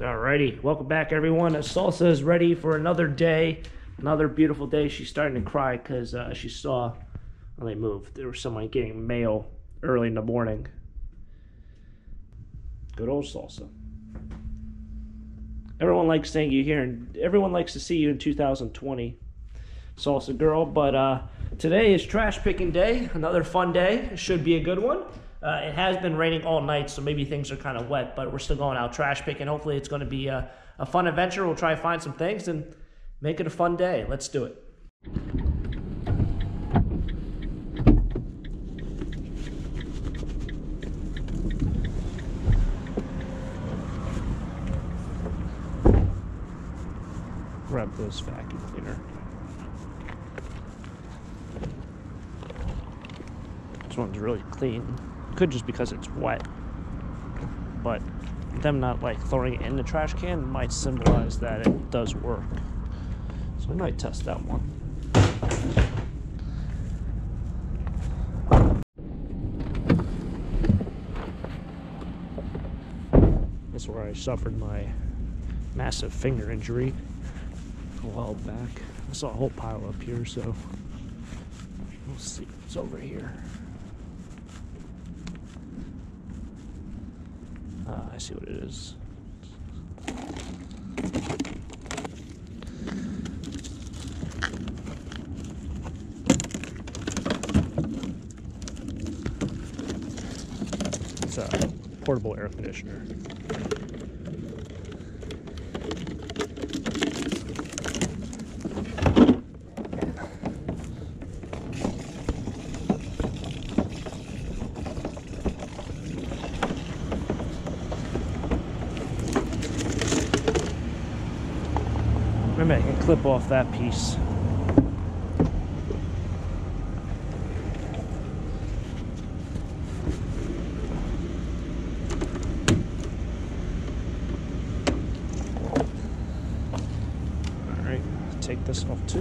Alrighty, welcome back everyone. Salsa is ready for another day, another beautiful day. She's starting to cry because uh, she saw when they moved there was someone getting mail early in the morning. Good old Salsa. Everyone likes seeing you here, and everyone likes to see you in 2020, Salsa girl. But uh, today is trash picking day, another fun day. Should be a good one. Uh, it has been raining all night, so maybe things are kind of wet, but we're still going out trash picking. Hopefully, it's going to be a, a fun adventure. We'll try to find some things and make it a fun day. Let's do it. Grab this vacuum cleaner. This one's really clean. Could just because it's wet. But them not like throwing it in the trash can might symbolize that it does work. So we might test that one. This is where I suffered my massive finger injury a while back. I saw a whole pile up here, so we'll see what's over here. Ah, I see what it is. It's a portable air conditioner. I can clip off that piece. Alright, take this off too.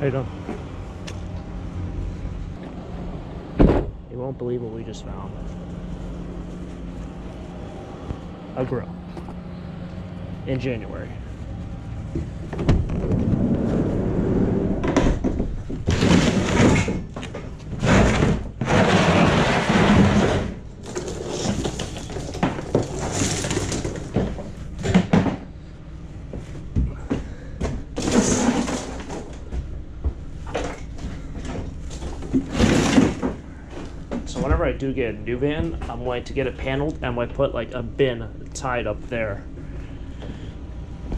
How you doing? You won't believe what we just found. A grill. In January. So whenever I do get a new van, I'm going to get it paneled and I'm going to put like a bin tied up there.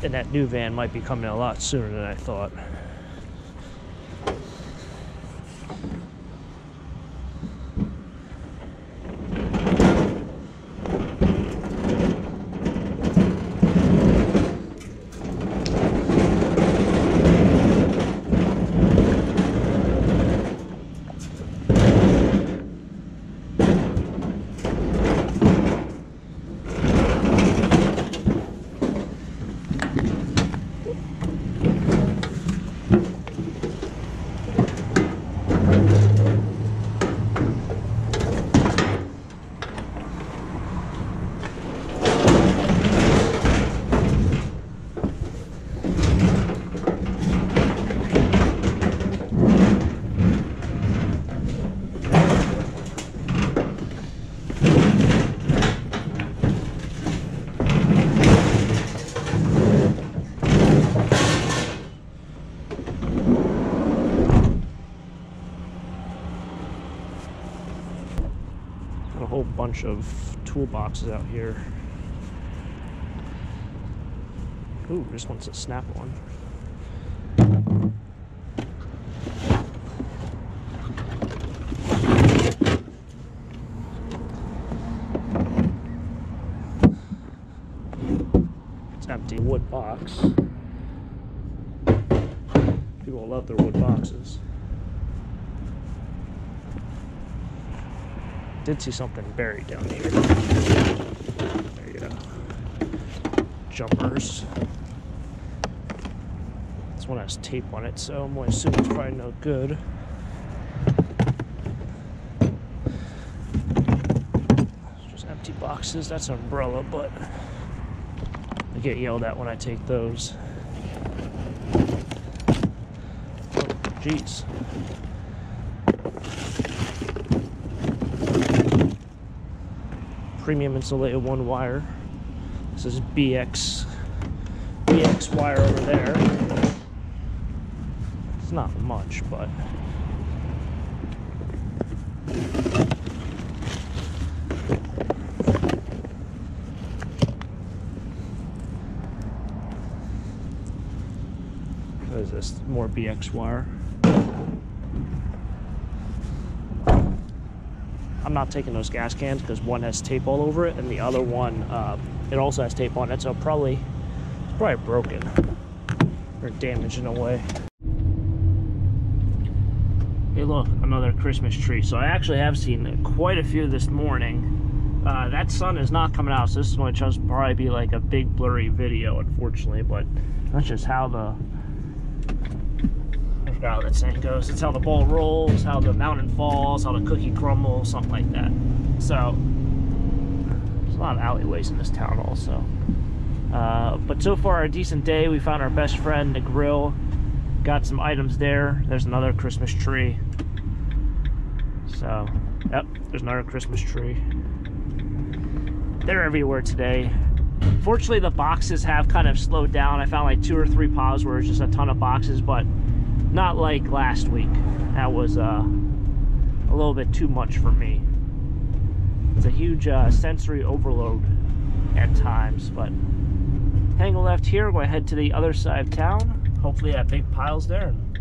And that new van might be coming a lot sooner than I thought. Bunch of toolboxes out here. Ooh, this one's a snap on. It's empty wood box. People love their wood boxes. Did see something buried down here. There you go. Jumpers. This one has tape on it, so I'm going to assume it's probably no good. It's just empty boxes. That's an umbrella, but I get yelled at when I take those. Oh, jeez. Premium insulated one wire. This is BX BX wire over there. It's not much, but What is this? More BX wire. I'm not taking those gas cans because one has tape all over it, and the other one uh, it also has tape on it, so probably it's probably broken or damaged in a way. Hey, look, another Christmas tree. So I actually have seen quite a few this morning. Uh, that sun is not coming out, so this is going to probably be like a big blurry video, unfortunately. But that's just how the Forgot how that saying goes. It's how the ball rolls, how the mountain falls, how the cookie crumbles, something like that. So there's a lot of alleyways in this town, also. Uh, but so far, a decent day. We found our best friend, the grill. Got some items there. There's another Christmas tree. So, yep, there's another Christmas tree. They're everywhere today. Fortunately, the boxes have kind of slowed down. I found like two or three piles where it's just a ton of boxes, but not like last week. That was uh, a little bit too much for me. It's a huge uh, sensory overload at times, but hang a left here. We're going to head to the other side of town. Hopefully, that big pile's there, and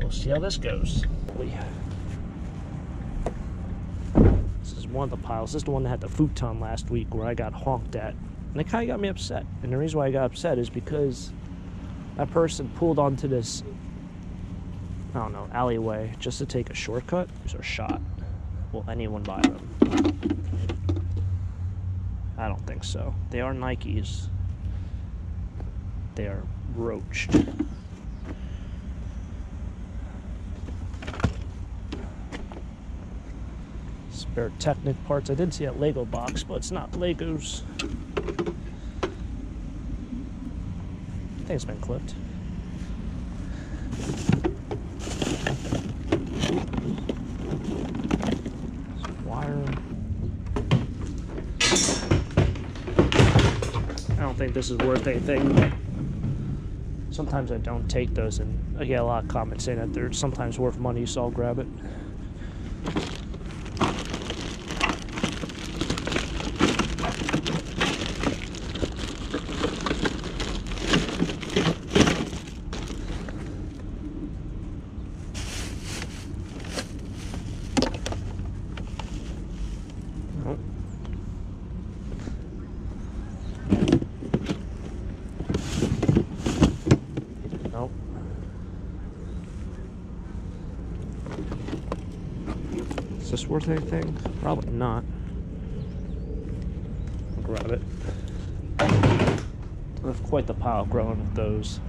we'll see how this goes. This is one of the piles. This is the one that had the futon last week where I got honked at. And it kind of got me upset. And the reason why I got upset is because that person pulled onto this, I don't know, alleyway just to take a shortcut. These are shot. Will anyone buy them? I don't think so. They are Nikes. They are roached. Spare Technic parts. I did see a Lego box, but it's not Legos. I think it's been clipped. Wire. I don't think this is worth anything, sometimes I don't take those, and I get a lot of comments saying that they're sometimes worth money, so I'll grab it. This worth anything? Probably not. I'll grab it. I have quite the pile growing with those.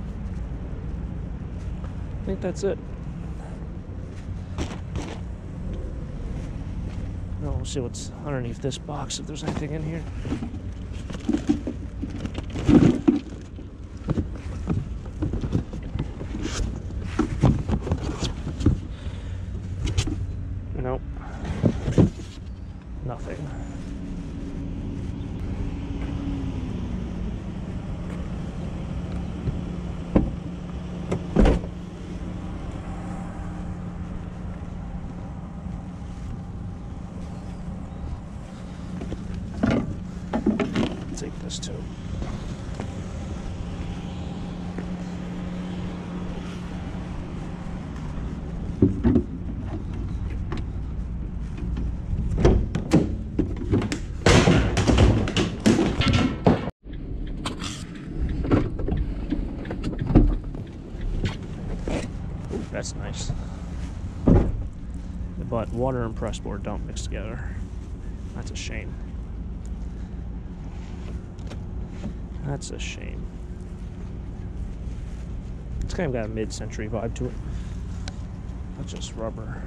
I think that's it. Now we'll see what's underneath this box, if there's anything in here. nothing. Take this too. That's nice. But water and press board don't mix together. That's a shame. That's a shame. It's kind of got a mid-century vibe to it. That's just rubber.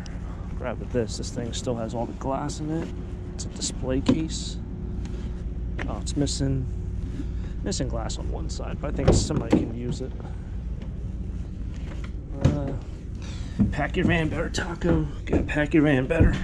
Grab at this. This thing still has all the glass in it. It's a display case. Oh, it's missing missing glass on one side, but I think somebody can use it. Uh, pack your van better, Taco. Gotta pack your van better.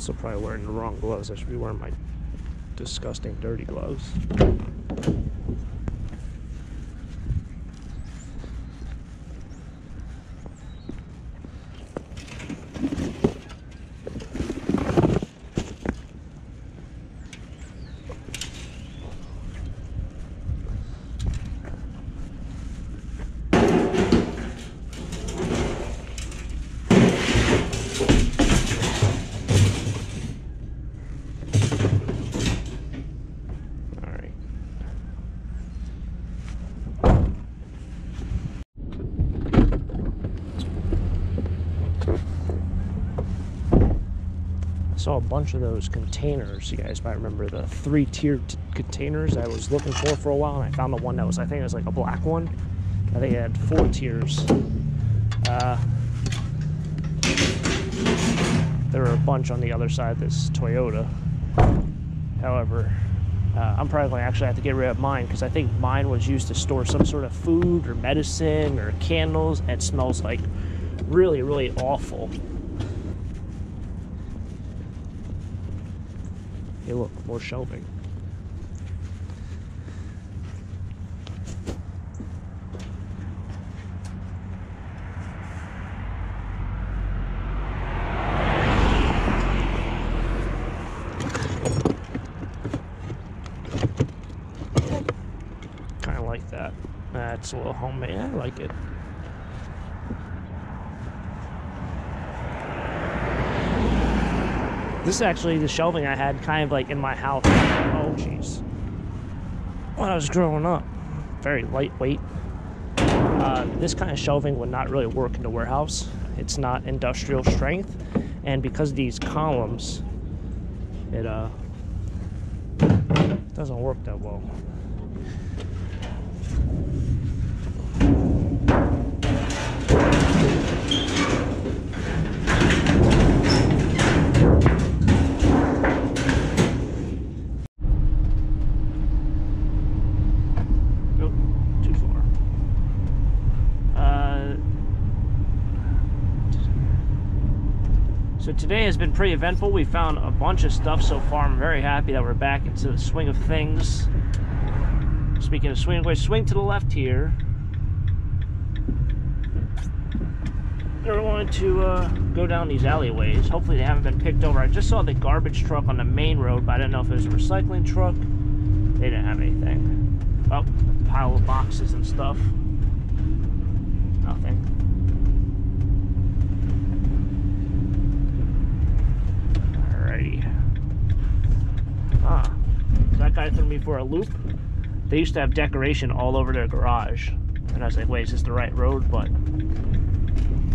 Also, probably wearing the wrong gloves. I should be wearing my disgusting, dirty gloves. Saw a bunch of those containers. You guys might remember the three tiered containers I was looking for for a while, and I found the one that was, I think it was like a black one. I think it had four tiers. Uh, there were a bunch on the other side of this Toyota. However, uh, I'm probably going to actually have to get rid of mine because I think mine was used to store some sort of food or medicine or candles and it smells like really, really awful. Hey, look, more shelving. Kind of like that. That's a little homemade. I like it. This is actually the shelving I had kind of like in my house. Oh, jeez. When I was growing up. Very lightweight. Uh, this kind of shelving would not really work in the warehouse. It's not industrial strength. And because of these columns, it uh, doesn't work that well. So today has been pretty eventful. We found a bunch of stuff so far. I'm very happy that we're back into the swing of things. Speaking of swing, to swing to the left here. We're going to uh, go down these alleyways. Hopefully they haven't been picked over. I just saw the garbage truck on the main road, but I didn't know if it was a recycling truck They didn't have anything. Oh, pile of boxes and stuff. Nothing. Alrighty. Ah, that guy threw me for a loop. They used to have decoration all over their garage. And I was like, wait, is this the right road? But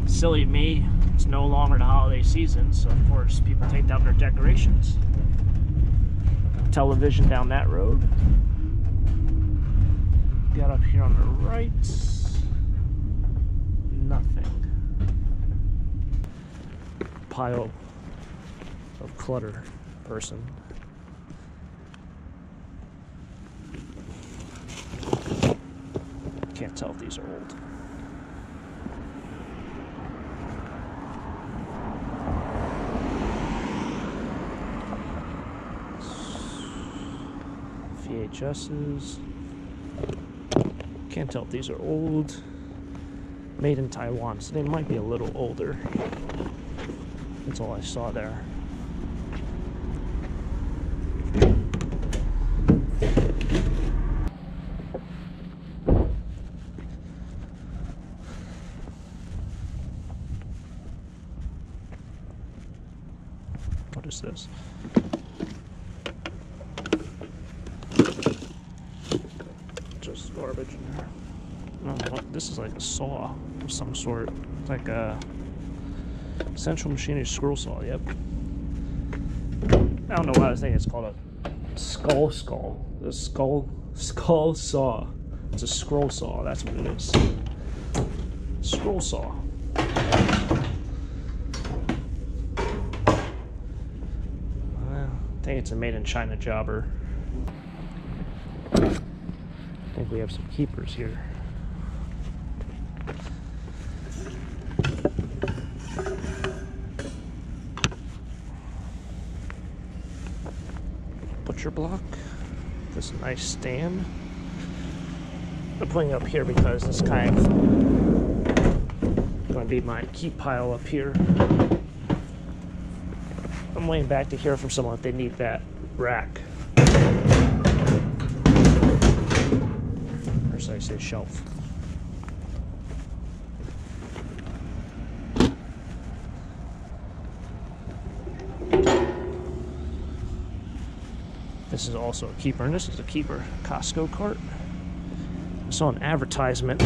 silly me, it's no longer the holiday season, so of course people take down their decorations. Television down that road. Got up here on the right. Nothing. Pile of clutter person. Can't tell if these are old. VHSs. Can't tell if these are old. Made in Taiwan, so they might be a little older. That's all I saw there. What is this? Just garbage in there. I don't know what this is like a saw of some sort. It's like a central machinery scroll saw, yep. I don't know why I was thinking it's called a skull skull. The skull skull saw. It's a scroll saw, that's what it is. Scroll saw. I think it's a made in China jobber. I think we have some keepers here. Block. This nice stand. I'm putting up here because it's kind of going to be my keep pile up here. I'm waiting back to hear from someone if they need that rack. Or should I say shelf? This is also a keeper, and this is a keeper Costco cart. I saw an advertisement.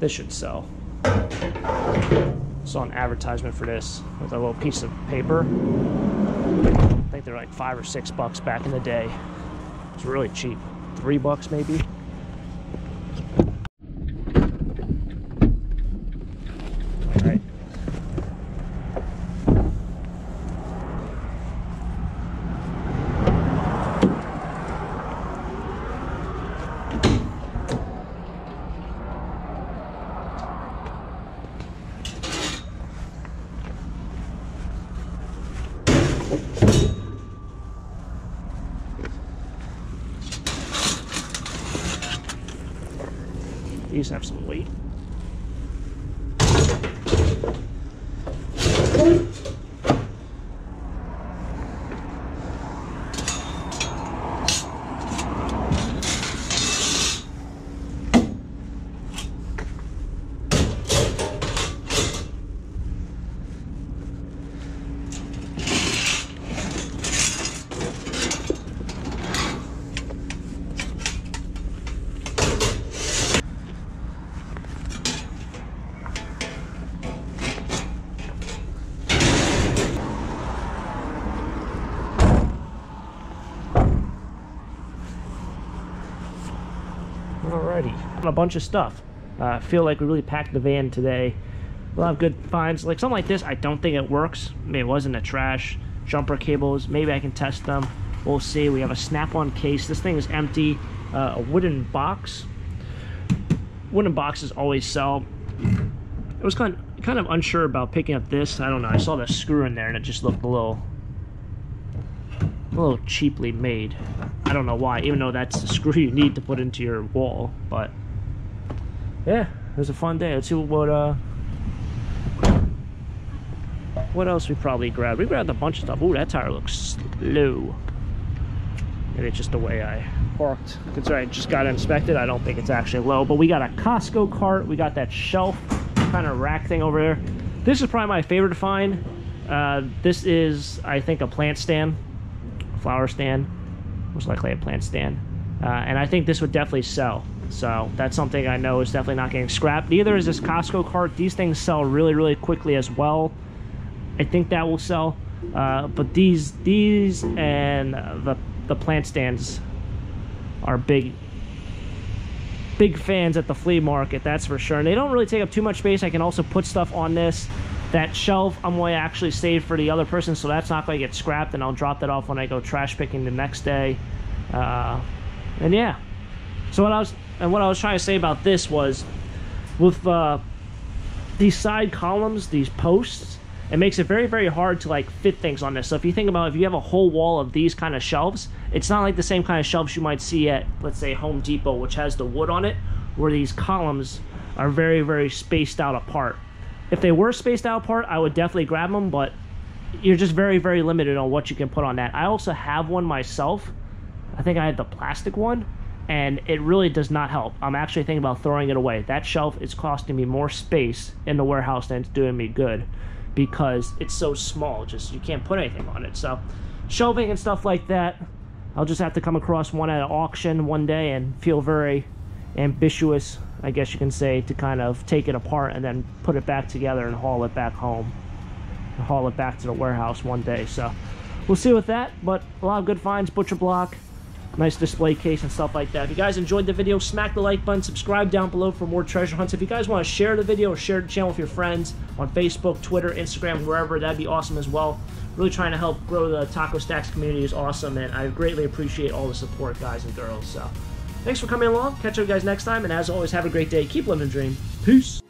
This should sell. Saw an advertisement for this with a little piece of paper. I think they're like five or six bucks back in the day. It's really cheap. Three bucks maybe. All right. These have some weight. Alrighty. A bunch of stuff. I uh, feel like we really packed the van today. We'll have good finds. Like something like this, I don't think it works. Maybe it was in the trash. Jumper cables, maybe I can test them. We'll see. We have a snap-on case. This thing is empty. Uh, a wooden box. Wooden boxes always sell. I was kind of, kind of unsure about picking up this. I don't know. I saw the screw in there and it just looked a little a little cheaply made. I don't know why, even though that's the screw you need to put into your wall, but yeah, it was a fun day. Let's see what uh what else we probably grabbed. We grabbed a bunch of stuff. Ooh, that tire looks slow. Maybe it's just the way I parked. Considering I just got inspected, I don't think it's actually low. But we got a Costco cart. We got that shelf kind of rack thing over there. This is probably my favorite find. Uh, this is, I think, a plant stand, flower stand, most likely a plant stand. Uh, and I think this would definitely sell. So that's something I know is definitely not getting scrapped. Neither is this Costco cart. These things sell really, really quickly as well. I think that will sell. Uh, but these, these and the the plant stands are big, big fans at the flea market. That's for sure. And they don't really take up too much space. I can also put stuff on this. That shelf I'm going to actually save for the other person, so that's not going to get scrapped. And I'll drop that off when I go trash picking the next day. Uh, and yeah. So what I was and what I was trying to say about this was with uh, these side columns, these posts, it makes it very, very hard to like fit things on this. So if you think about if you have a whole wall of these kind of shelves, it's not like the same kind of shelves you might see at, let's say, Home Depot, which has the wood on it, where these columns are very, very spaced out apart. If they were spaced out apart, I would definitely grab them, but you're just very, very limited on what you can put on that. I also have one myself. I think I had the plastic one, and it really does not help. I'm actually thinking about throwing it away. That shelf is costing me more space in the warehouse than it's doing me good because it's so small. Just you can't put anything on it. So shelving and stuff like that, I'll just have to come across one at an auction one day and feel very ambitious, I guess you can say, to kind of take it apart and then put it back together and haul it back home. Haul it back to the warehouse one day. So we'll see with that, but a lot of good finds, butcher block, nice display case and stuff like that. If you guys enjoyed the video, smack the like button, subscribe down below for more treasure hunts. If you guys want to share the video or share the channel with your friends on Facebook, Twitter, Instagram, wherever, that'd be awesome as well. Really trying to help grow the Taco Stacks community is awesome, and I greatly appreciate all the support, guys and girls. So, thanks for coming along. Catch you guys, next time, and as always, have a great day. Keep living the dream. Peace.